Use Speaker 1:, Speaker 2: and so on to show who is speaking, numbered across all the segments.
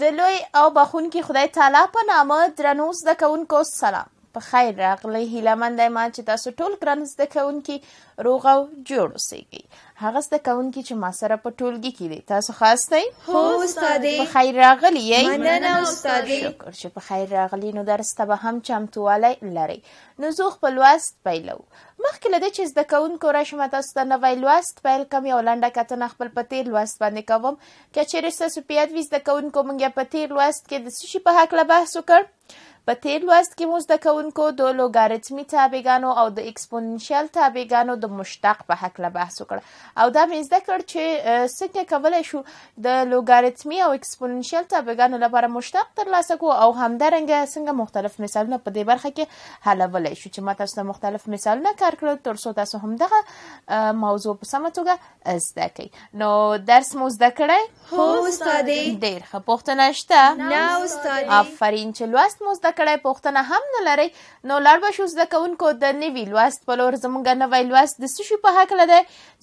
Speaker 1: د لوی او بخونکي خدای تعالی په نامه درنو زده کوونکو سلام په خیر راغلئ هیله مند یم چې تاسو ټول ګران زده کوونکي روغ او جوړ اوسېږئ هغه زده کوونکي چې ما سره په ټولګي کې دي تاسو ښه استئ
Speaker 2: هو استادې
Speaker 1: په خیر راغلي یئ
Speaker 2: مننه استادې
Speaker 1: شکر چې په خیر راغلي نو درس ته به هم چمتووالی لرئ نو زه خپل لوست پیلو مخکې له دې چې زده کوونکو راشم تاسو ته نوی لوست پیل کوم یو لنډه کتنه خپل په تیر لوست باندې کوم که چیرې ستاسو په یاد وي زده کوونکو موږ په تیر لوست کې د څه شي په هکله بحث وکړ په تیر لوست کې مو زده کوونکو د لوګاریتمي تابعګانو او د اکسپوننشیل تابعګانو د مشتق په هکله بحث وکړ او دا مې زده کړ چې څنګه کولی شو د لوګاریتمي او اکسپوننشیل تابعګانو لپاره مشتق ترلاسه کړو او همدارنګه څنګه مختلف مثالونه په دې برخه کې حلولی شو چې ما تاسو ته مختلف مثالونه کار کړل تر څو تاسو همدغه موضوع په سمه توګه زده کړئ نو درس مو زده کړی
Speaker 2: هو استاد
Speaker 1: ډیر ښه پوښتنه شته
Speaker 2: نه استاد
Speaker 1: آفرین چې لوست مو زده کړی پوښتنه هم نه لرئ نو لاړ به شو زده کوونکو د نوي لوست په لور زمونږ نوی لوست د څه شي په هکله دی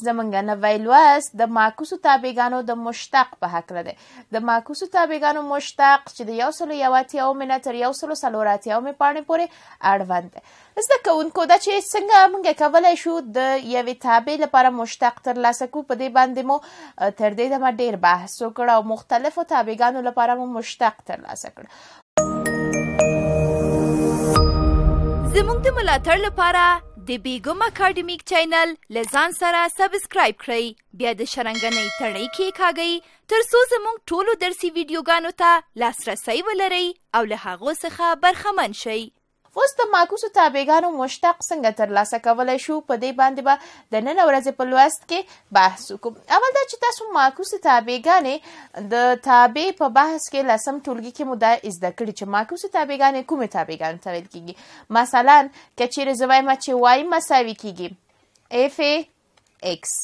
Speaker 1: زمونږ نوی لوست د معکوسو تابعګانو د مشتق په هکله دی د معکوسو تابعګانو مشتق چې د یو سلو یو اتیاومې نه تر یو سلو څلور اتیاومې پاڼې پورې اړوند دی زده کوونکو دا چې څنګه موږ کولای شو د یوې تابع لپاره مشتق ترلاسه کړو په دې باندې مو تر دې دمه ډیر بحث وکړ او مختلفو تابعګانو لپاره مو مشتق ترلاسه کړ
Speaker 3: زموږ د ملاتړ لپاره د بیګم اکاډمیک چینل لزان سره سبسکرایب کړئ بیا د شرنګنۍ تڼۍ کې کاږئ تر څو زموږ ټولو درسي ویډیوګانو ته لاسرسی ولرئ او له هغو څخه برخمن شئ
Speaker 1: اوس د معکوسو تابعګانو مشتق څنګه ترلاسه کولی شو په دې باندې به د نن ورځې په لوست کې بحث وکړو اول دا چې تاسو معکوسې تابعګانې د تابع په بحث کې لسم ټولګي کې مو دا زده کړي چې معکوسې تابعګانې کومې تابعګانو ته ویل کېږي مثلا که چیرې زه وایم چې وای مساوي کېږي اف ایکس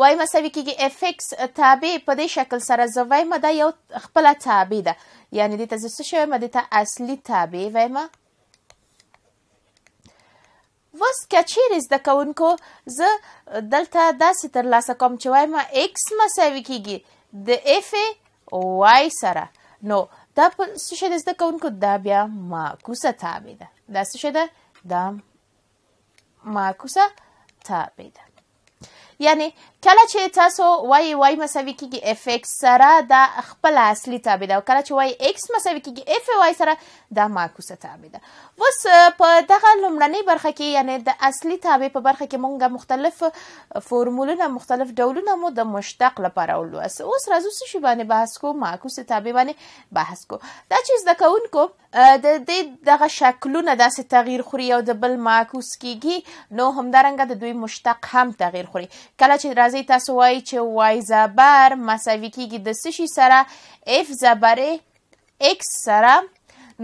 Speaker 1: وای مساوي کیږي اف ایکس تابع په دې شکل سره زه وایم دا یو خپله تابع ده یعنی دې ته زه څه شویم دې ته اصلي تابع وایم وس کچیر زده کوونکو زه دلته داسې ترلاسه کوم چې وایم ایکس مساوي کیږي د اف وای سره نو دا په څه شي زده کوونکو دا بیا معکوسه تابع ده دا څه شي ده دا معکوسه تابع ده یعنی کله چې تاسو وای وای مساوي کیږي اف ایکس سره دا خپل اصلي تابع ده او کله چې وای ایکس مساوي کیږي اف وای سره دا معکوسه تابع ده اوس په دغه لومړنۍ برخه کې یعنی د اصلي تابع په برخه کې مونږه مختلف فرمولونه مختلف ډولونه مو د مشتق لپاره ولوس اوس راځو څه شی باندې بحث کو معکوسه تابع باندې بحث کو دا چې زده کوونکو د دې دغه شکلونه داسې تغییر خوري او د بل معکوس کیږي نو همدارنګه د دوی مشتق هم تغییر خوري کله چې راځي تاسو وایي چې وای زبر مساوي کیږي د سشي سره اف زبر ایکس سره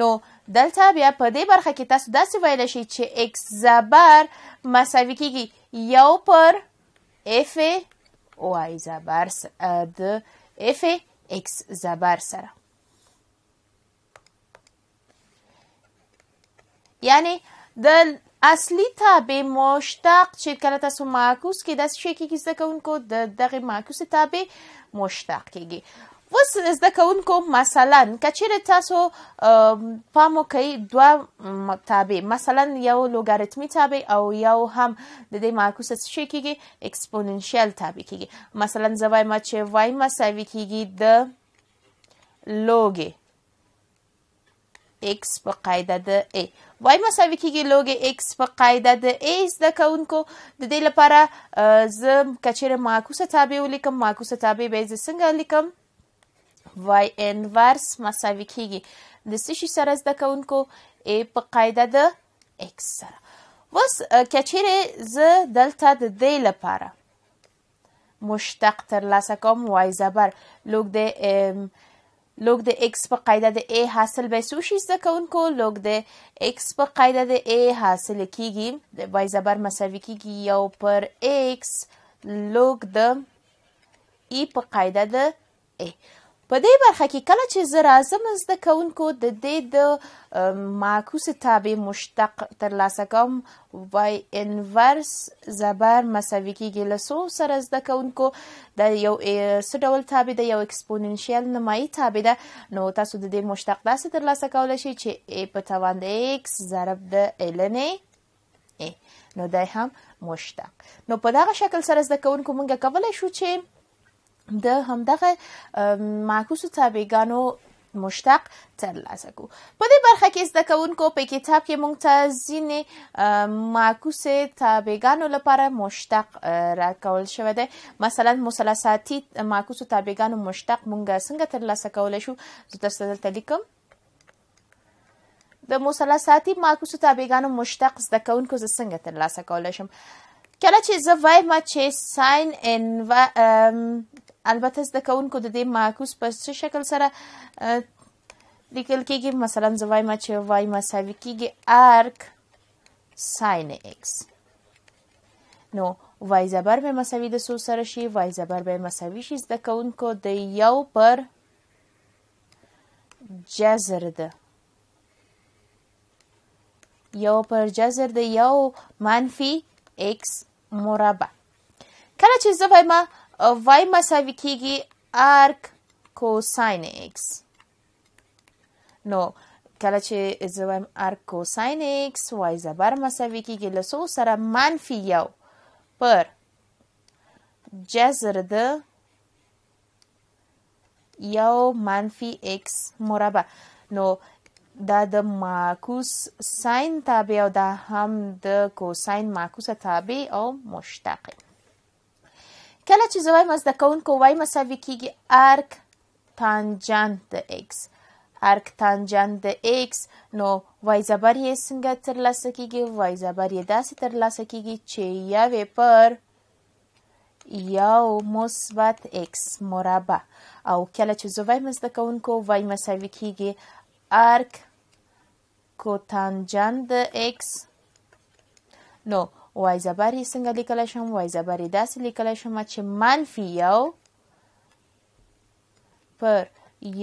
Speaker 1: نو دلته بیا په دې برخه کې تاسو داسې ویلی شئ چې ایکس زبر مساوي کیږي یو پر اف وای زبر د اف ایکس زبر سره یعنی د اصلي تابع مشتق چې کله تاسو معکوس کې داسې شي کېږي زده کوونکو د دغه معکوس تابع مشتق کېږي اوس زده کوونکو مثلا که چیرې تاسو پام وکړئ دوه تابع مثلا یو لوګاریتمي تابع او یو هم د دې معکوس څه شي کېږي اکسپوننشیل تابع کېږي مثلا زه وایم چې وای مساوي کېږي د log x په قاعده د a وای مساوي کیږي log x په قاعده د a زده کوونکو د دې لپاره زه کچېره معکوسه تابع ولیکم معکوسه تابع به زه څنګه لیکم y انورس مساوي کیږي د څه شي سره زده کوونکو a په قاعده د x سره اوس کچېره زه دلته د دې لپاره مشتق ترلاسه کوم وای زبر لوګ د لوګ د ایکس په قاعده د ای حاصل به څو شي زده کوونکو لوګ د ایکس په قاعده د ای حاصل کیږي د وای زبر مساوي کیږي یو پر ایکس لوګ د ای په قاعده د ای په دې برخه کې کله چې زه راځم زده کوونکو د دې د معکوس تابع مشتق ترلاسه کوم وای انورس زبر مساوي کېږي له څو سره زده کوونکو د یو څه ډول تابع ده یو اکسپوننشیل نمایي تابع ده نو تاسو د دې مشتق داسې ترلاسه کولی شئ چې ای په توان د ایکس ضرب د ایلن نو دی هم مشتق نو په دغه شکل سره زده کوونکو موږ کولای شو چې د همدغه معکوسو تابعګانو مشتق ترلاسه کو په دې برخه کې زده کوونکو په کتاب کې مونږ ته ځینې معکوس تابعګانو لپاره مشتق راکول شوی دی مثلا مثلثاتي معکوس تابعګانو مشتق مونږ څنګه ترلاسه کولی شو زه درسره دلته لیکم د مثلثاتي معکوسو تابعګانو مشتق زده کوونکو زه څنګه ترلاسه کولی شم کله چې زه وایم چې ساين ان و البته زده کوونکو د دې معکوس په څه شکل سره لیکل کېږي مثلا زه وایم چې وای مساوي کېږي ارک ساين ایکس نو وای زبر به مساوي د سو سره شي وای زبر به مساوي شي زده کوونکو د یو پر جذر ده یو پر جذر د یو منفي x مربع کله چې زه وایم y مساوي کیږي arc cosine x نو کله چې زه وایم arc cosine x y زبر مساوي کیږي له څو سره منفي یو پر جذر د یو منفی ایکس مربع نو دا د معکوس ساین تابع او دا هم د کوساین معکوس تابع او مشتق کله چې زوی مزده کوونکو وای مساوي کیږي ارک تانجنت د ایکس ارک تانجنت د ایکس نو وای زبر یې څنګه ترلاسه کیږي وای زبر یې داسې ترلاسه کیږي چې یوې پر یو مثبت x مربع او کله چې زه وایم زده کوونکو وای مساوي کیږي ارک کوتانجند x نو وای زبر یې څنګه لیکلی شم وای زبر یې داسې لیکلی شم چې منفي یو پر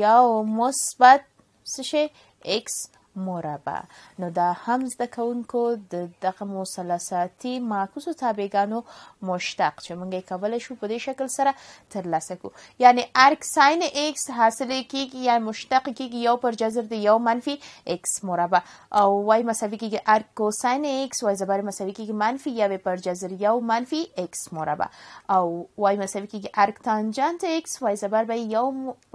Speaker 1: یو مثبت څه شی ایکس مربع نو دا هم زده کوونکو د دغه مثلثاتي معکوسو تابعګانو مشتق چې موږ کولای شو په دې شکل سره ترلاسه کو یعنی ارک ساین ایکس حاصل کیږي یا مشتق کیږي یو پر جذر دی یو منفي ایکس مربع او وای مساوي کیږي ارک کوساین ایکس وای زبر مساوي کیږي منفي یو پر جذر یو منفي ایکس مربع او وای مساوي کېږي ارک تانجنت ایکس وای زبر به یو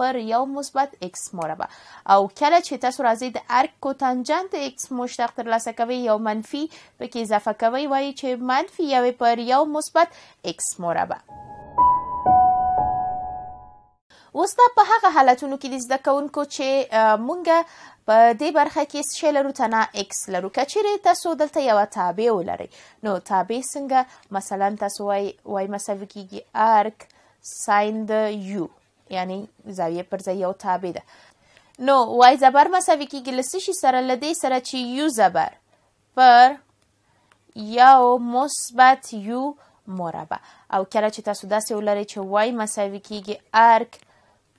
Speaker 1: پر یو مثبت ایکس مربع او کله چې تاسو راځئ د ارک کوتانجنت ایکس مشتق ترلاسه کوئ یو منفي پکې اضافه کوئ وایي چې منفي یو پر یو مثبت ایکس مربع اوس دا په هغه حالتونو کې دي زده کوونکو چې مونږ په دې برخه کې څه شی لرو تنها ایکس لرو که چیرې تاسو دلته یوه تابع ولرئ نو تابع څنګه مثلا تاسو وای وای مساوي کیږي ارک ساین د یو یعنی زاویه پر ځای یو تابع ده نو وای زبر مساوي کیږي له څه شي سره له دې سره چې یو زبر پر یو مثبت یو مربع او کله چې تاسو داسې ولرئ چې وای مساوي کیږي ارک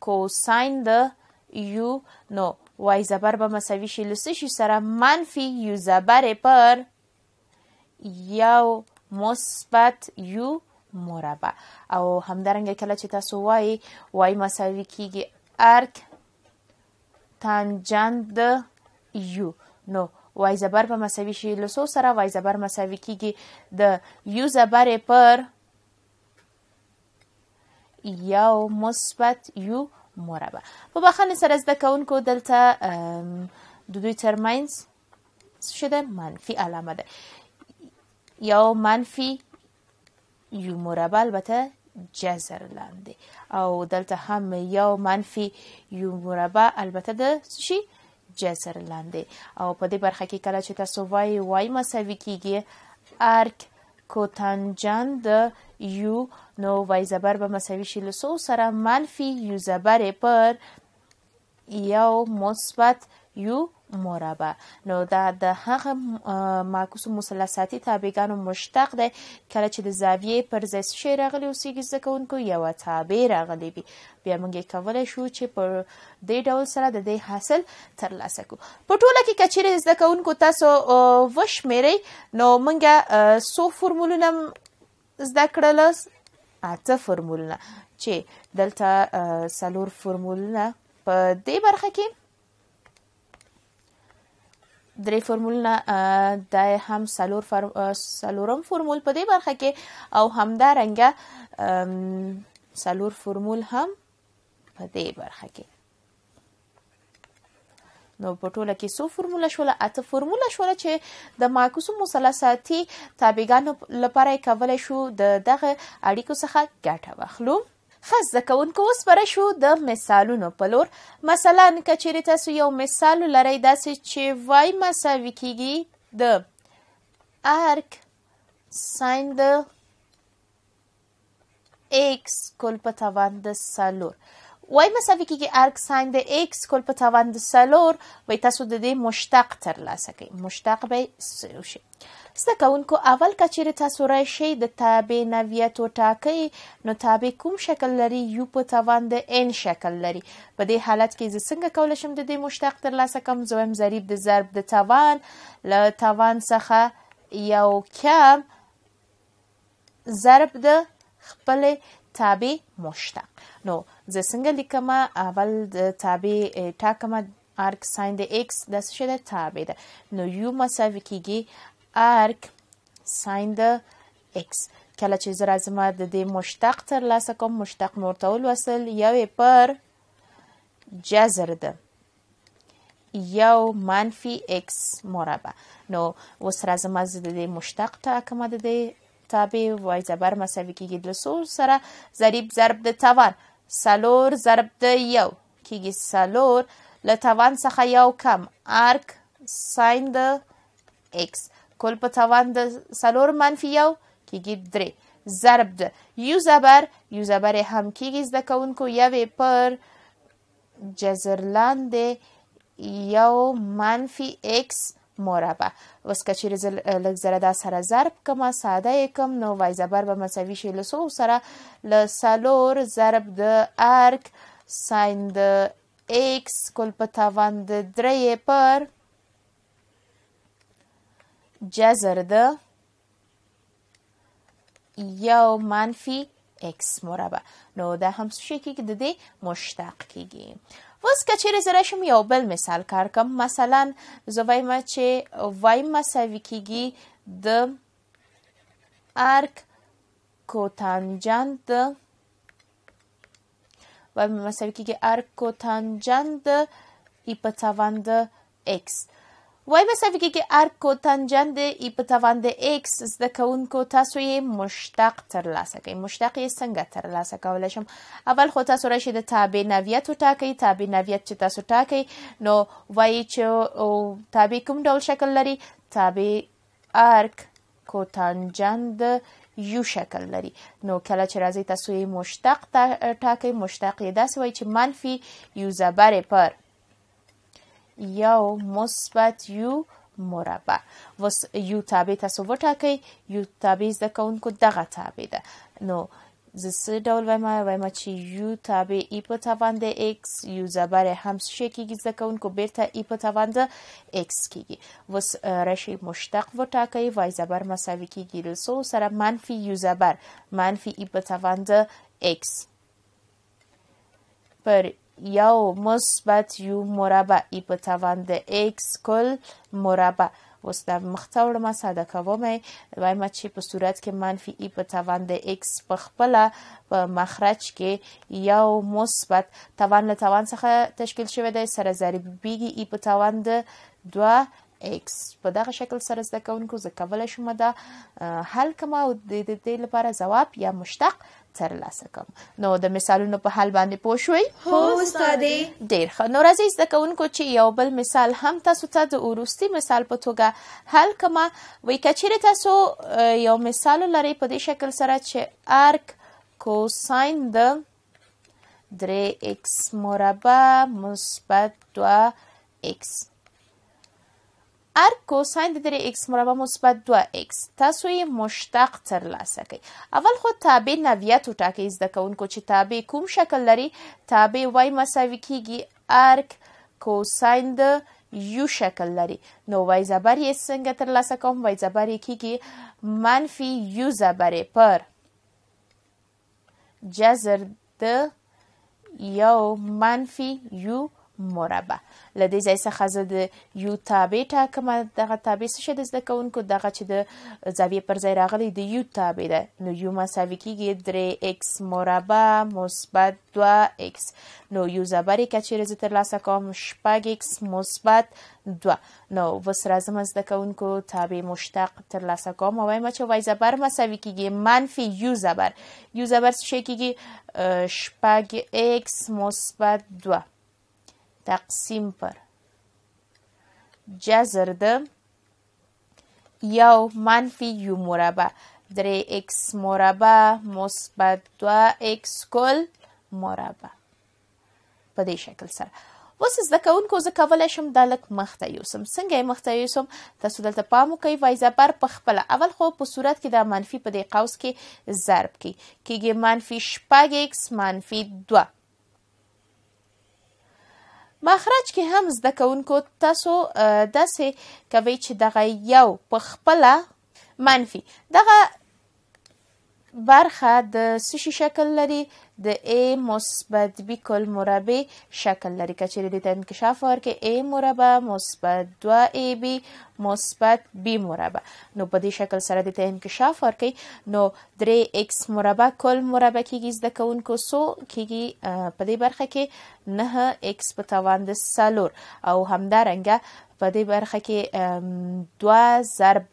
Speaker 1: کوساین د یو نو وای زبر به مساوي شي لسی شي سره منفي یو زبر پر یو مثبت یو مربع او همدارنګه کله چې تاسو وای وای مساوي کیږي ارک تانجند یو نو وای زبر به مساوي شي له څو سره وای زبر مساوي کیږي د یو زبر پر یو مثبت یو مربع په بخښنې سره زده کوونکو دلته د دوی ترمنځ څه ده منفي علامه ده یو منفي یو مربع البته جذر لاندې او دلته هم یو منفي یو مربع البته د شي جذر لاندې او په دې برخه کې کله چې تاسو وای وای مساوي کیږي ارک کوتانجان د یو نو وای زبر به مساوي شي لسو سره منفي یو زبر پر یو مثبت یو مربع نو دا د هغه معکوس مثلثاتي تابعګانو مشتق دی کله چې د زاویې پر ځای څه شی راغلی اوسېږي زده کوونکو یوه تابع راغلی وي بیا موږ کولی شو چې په دې ډول سره د دې حاصل ترلاسه کړو په ټوله کې که چیرې زده کوونکو تاسو وشمېرئ نو موږ څو فرمولونه زده کړلاست اته فرمولونه چې دلته څلور فرمولونه په دې برخه کې درې فرمولونه د هم سلور فر... سلورم فرمول په دې برخه کې او همدا رنګه سلور فرمول هم په دې برخه کې نو په ټوله کې څو فرموله شول اته فرموله شول چې د معکوسو مثلثاتي تابعګانو لپاره کولای شو د دغه اړیکو څخه ګټه واخلو ښه زده کوونکو اوس به راشو د مثالونو په لور مثلا که چیرې تاسو یو مثال لرئ داسې چې وای مساوي کیږي د ارک ساین د ایکس کل په توان د څلور وای مساوي کېږي ارګ ساین د ایکس کل په توان د څلور وای تاسو د دې مشتق ترلاسه کوئ مشتق به یې شي زده کوونکو اول که چیرې تاسو راشئ د تابع نوعیت وټاکئ نو تابع کوم شکل لري یو په توان د ان شکل لري په دې حالت کې زه څنګه کولی شم د دې مشتق ترلاسه کړم زه وایم ضریب د ضرب د توان له توان څخه یو کم ضرب د خپل تابع مشتق نو زه څنګه لیکم اول د تابع ټاکم ارک ساين د ایکس د څه ده تابع ده نو یو مساوي کیږي ارک ساين د ایکس کله چې زه راځم د دې مشتق تر لاسه کوم مشتق مورته ولوسل یو پر جذر ده یو منفی اکس مربع نو اوس را زما زده دی مشتق تا کما ده دی تابع وای زبر مساوی کیږي د سو سره ضریب ضرب د توان سلور ضرب د یو کیږي سلور له توان څخه یو کم ارک ساین د ایکس کل په توان د سلور منفی یو کیږي درې ضرب د یو زبر یو زبر هم کیږي زده کوونکو یوې پر جذر لاندې یو منفي ایکس مربع اوس که چیرې زه لږ زره دا سره ضرب کوم ساده یې کوم نو وای زبر به مساوي شي له څو سره له څلور ضرب د ارک ساین د ایکس کل په توان د درې پر جذر د یو منفی x مربع نو دا هم څه شي کېږي د دې مشتق کېږي اوس که چیرې زه راشم یو بل مثال کار کوم مثلا زه وایم چې وای مساوي کېږي د ارک کوتانجنت د وای مساوي کېږي ارک کوتانجنت د ای په توان د ایکس وای به سفیکی که ارک کو تنجند ای په توان د ایکس زده کوونکو تاسو یې مشتق ترلاسه کړئ مشتق یې څنګه ترلاسه کولی شم اول خو تاسو راشي د تابع نویت وټاکئ تابع نویت چې تاسو ټاکئ نو وایي چې تابع کوم ډول شکل لري تابع ارک کوتانجند یو شکل لري نو کله چې راځي تاسو یې مشتق ټاکئ مشتق یې داسې وایي چې منفي یو زبر پر یو مثبت یو مربع وس یو تابع تاسو وټاکئ یو تابع زده کوونکو دغه تابع ده نو زه څه ډول وایم وایم چې یو تابع ای په توان د ایکس یو زبر هم شي کېږي زده کوونکو بیرته ای په توان د ایکس کېږي وس رشي مشتق وټاکئ وای زبر مساوي کېږي له سو سره منفي یو زبر منفي ای په توان د ایکس پر یو مثبت یو مربع ای په توان د ایکس کل مربع اوس دا مخته وړم ساده کوم وایم چې په صورت کې منفي ای په توان د ایکس په خپل په مخرج کې یو مثبت توان له توان څخه تشکیل شوی دی سره ضریب بیږي ای په توان د 2 ایکس په دغه شکل سره زده کوونکو زه کولی شم دا حل کوم او د دې لپاره ځواب یا مشتق ترلاسه کوم نو د مثالونو په حل باندې پوه شوي
Speaker 2: هو استاد
Speaker 1: ډیر ښه نو راځئ زده کوونکو چې یو بل مثال هم تاسو ته د وروستي مثال په توګه حل کوم وایي که چیرې تاسو یو مثال لرئ په دې شکل سره چې ارک کوساین د درې ایکس مربع مثبت دوه ایکس ار کوساین د درې ایکس مربع مثبت دوه ایکس تاسو یې مشتق ترلاسه کوئ اول خو تابع نویت وټاکئ زده کوونکو چې تابع کوم شکل لري تابع وای مساوي کیږي ارک کوساین د یو شکل لري نو وای زبر یې څنګه ترلاسه کوم وای زبر یې کیږي منفي یو زبر پر جذر د یو منفي یو مربع له دې ځای څخه زه د یو تابع ټاکم دغه تابع څه شی د زده کوونکو دغه چې د زاویې پر ځای راغلی د یو تابع ده نو یو مساوي کیږي درې ایکس مربع مثبت دوه ایکس نو یو زبر که چیرې زه ترلاسه کوم شپږ ایکس مثبت دوه نو وس رازم زده کونکو تابع مشتق تر لاسه کوم او وایم چې وای زبر مساوي کیږي منفي یو زبر یو زبر څه شي کیږي شپږ ایکس مثبت دوه تقسیم پر جذر د یو منفي یو مربع درې ایکس مربع مثبت دوه ایکس کل مربع په دې شکل سره اوس زده کوونکو زه کولی شم دا لږ مخته یوسم څنګه یې مخته یوسم تاسو دلته پام وکړئ وای زبر په خپله اول خو په صورت کې دا منفي په دې قوس کې ضرب کی کېږي منفي شپږ ایکس منفي دوه مخرج کې هم زده کوونکو تاسو داسې کوي چې دغه یو په خپله منفي دغه برخه د څه شي شکل لري د A مثبت B کل مربع شکل لري که چیرې دې ته انکشاف ورکړي A مربع مثبت 2AB مثبت B مربع نو په دې شکل سره دې ته انکشاف ورکړي نو 3X مربع کل مربع کیږي زده کوونکو سو کیږي په دې برخه کې 9X په توان د 4 او همدارنګه په دې برخه کې 2 ضرب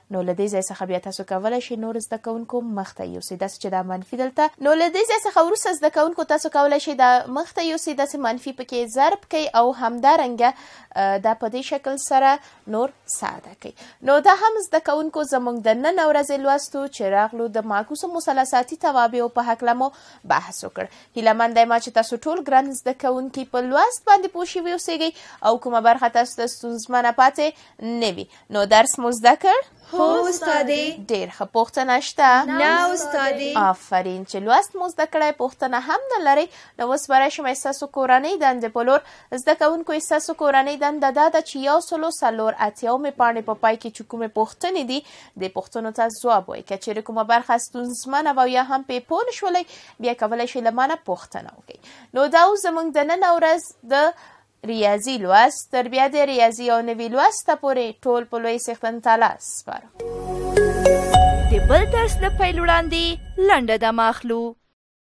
Speaker 1: نو له دې ځای څخه بیا تاسو کولای شئ نور زده کوونکو مخ ته یوسئ داسې چې دا منفي دلته نو له دې ځای څخه وروسته زده کوونکو تاسو کولای شئ دا مخ ته یوسئ داسې منفي پکې ضرب کړئ او همدارنګه دا په دې شکل سره نور ساده کړئ نو دا هم زده کوونکو زموږ د نن ورځې لوستو چې راغلو د معکوسو مثلثاتي توابعو په هکله مو بحث وکړ هیله من دی ما چې تاسو ټول ګران زده کوونکي په لوست باندې پوه شوي اوسېږئ او کومه برخه تاسو ته ستونزمنه پاتې نه وي نو درس مو زده کړ؟
Speaker 2: هو استادې.
Speaker 1: ډېر ښه پوښتنه شته؟
Speaker 2: نه استادې.
Speaker 1: آفرین چې لوست مو زده کړی پوښتنه هم نه لرئ نو اوس به راشم ستاسو کورنۍ دندې په لور زده کوونکو ستاسو کورنۍ دنده دا ده چې یو سلو څلور اتیاومې پاڼې په پای کې چې کومې پوښتنې دي دې پوښتنو ته ځواب وایي که چېرې کومه برخه ستونزمنه وه یا هم پې پوه نه شولئ بیا کولی شئ له ما نه پوښتنه وکړئ نو دا اوس زموږ د نن ورځ د ریاضي لوست تر بیا د ریاضي او نوي لوسته پورې ټول په لوی څښتن تعالی سپارو
Speaker 3: د بل درس له پیل وړاندې لنډه دمه اخلو